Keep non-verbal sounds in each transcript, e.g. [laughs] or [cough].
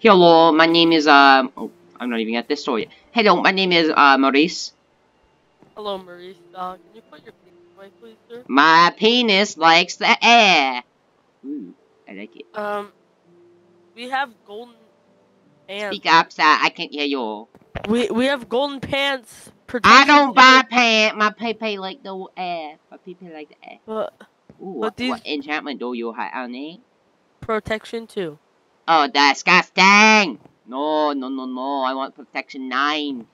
Hello, my name is, um, oh, I'm not even at this store yet. Hello, my name is, uh, Maurice. Hello, Maurice. Uh, can you put your penis away, please, sir? My penis likes the air. Ooh, I like it. Um, we have golden pants. Speak up, sir. I can't hear you. We we have golden pants. I don't buy pants. My pee like the air. My pee like the air. But Ooh, But what, these- what enchantment do you have on it? protection too. Oh, disgusting! No, no, no, no. I want protection 9.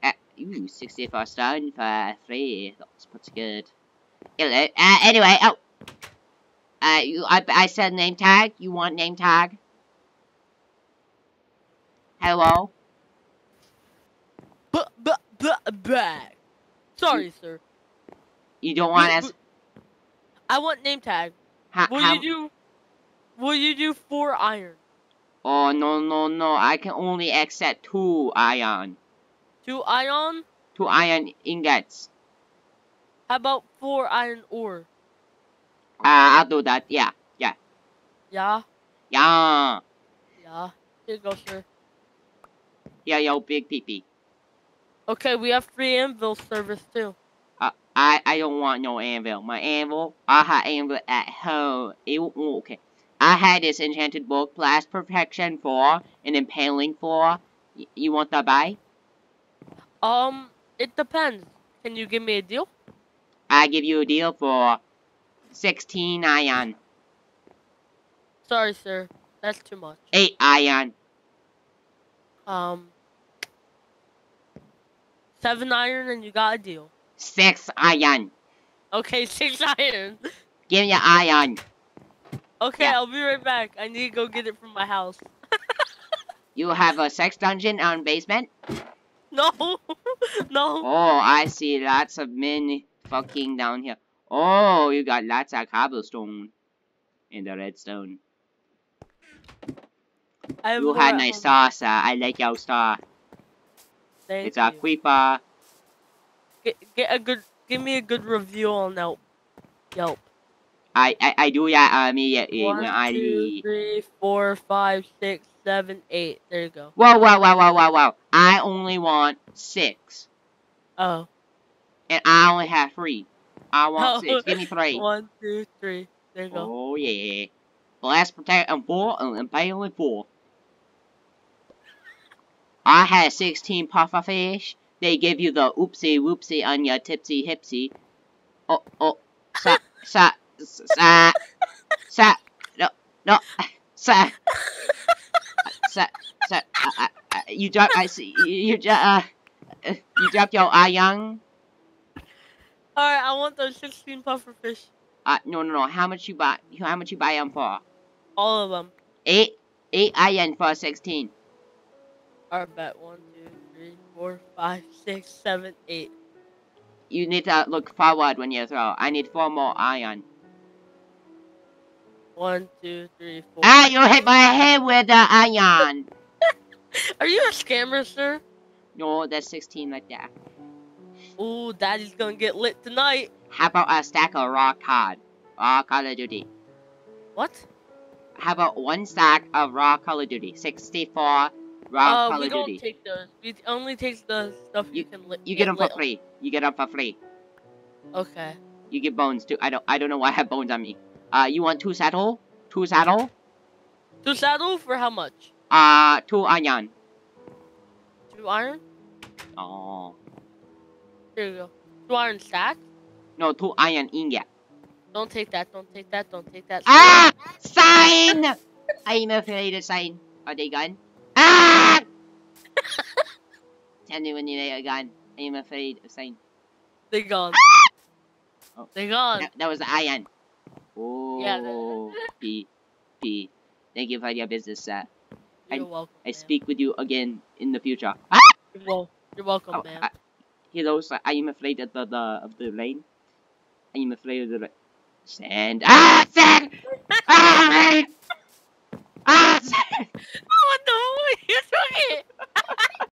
Uh, ooh, 64 stone for 3. That's pretty good. Hello. Uh, anyway, oh. Uh, you, I, I said name tag. You want name tag? Hello? But but but bag. Sorry, sir. You don't want us? I want name tag. How, Will you do? Will you do four iron? Oh, no, no, no. I can only accept 2 iron. Two iron? 2 iron ingots. How about four iron ore? Uh, I'll do that. Yeah. Yeah, Yeah. yeah. Yeah. Here you go, sir. Yeah, yo, big pee pee. Okay, we have free anvil service too. I I don't want no anvil. My anvil, I have anvil at home. It, oh, okay. I had this enchanted book, blast protection four, and impaling four. Y you want that buy? Um, it depends. Can you give me a deal? I give you a deal for 16 iron, Sorry, sir. That's too much. 8 iron, Um, seven iron and you got a deal. 6 iron. Okay, [laughs] six iron. Give me your iron. Okay, Yeah. I'll be right back. I need to go get it from my house. [laughs] You have a sex dungeon on basement? No, [laughs] no. Oh, I see lots of men fucking down here. Oh, you got lots of cobblestone in the redstone. I have You had nice star, sir. Uh, I like your star. Thank It's a you. creeper. Get, get a good. Give me a good review on Yelp. Yelp. I, I, I do that immediately One, when I two, leave. three, four, five, six, seven, eight. There you go. Whoa, whoa, whoa, whoa, whoa, whoa. I only want six. Oh. And I only have three. I want Oh. six. Give me [laughs] three. One, two, three. There you go. Oh, yeah. Blast protect uh, uh, and four and impaling four. I had 16 puffer fish. They give you the oopsie whoopsie on your tipsy hipsy. Oh, oh, sa, sa, sa, sa, no, no, sa, sa, sa, uh, uh, uh, you drop, I see, you, you, uh, you dropped your iron. Alright, I want those 16 puffer fish. Uh, no, no, no, how much you buy, how much you buy them for? All of them. Eight, eight iron for 16. Alright, bet. One, two, three, four, five, six, seven, eight. You need to look forward when you throw. I need four more iron. One, two, three, four. Ah, you hit my head with the iron. [laughs] Are you a scammer, sir? No, that's 16 right there. Ooh, daddy's gonna get lit tonight. How about a stack of rock hard? Raw Call of Duty. What? How about one stack of raw Call of Duty? 64 raw Uh, we don't Duty. take those. We only take the stuff you, You- can lit. You get them for free. You get them for free. Okay. You get bones too. I don't. I don't know why I have bones on me. Uh, you want two saddle? Two saddle? Two saddle for how much? Uh, two iron. Two iron? Oh, Here you go. Two iron stack? no, two iron ingot. Don't take that, don't take that, don't take that. Ah! Sign! I'm afraid of sign. Are they gone? Ah! [laughs] Tell me when you they are gone. I am afraid of sign. They gone. Oh. They gone. That, that was the iron. Oh, Yeah, the- P, P. Thank you for your business, sir. You're I- welcome. I man. speak with you again in the future. Ah! You're, wel- you're welcome, Oh, man. I, hello, sir. I am afraid of the, the of the rain. I am afraid of the rain. Sand. Ah, sand! Ah, rain! Ah, [laughs] no! Took [laughs] it! [laughs]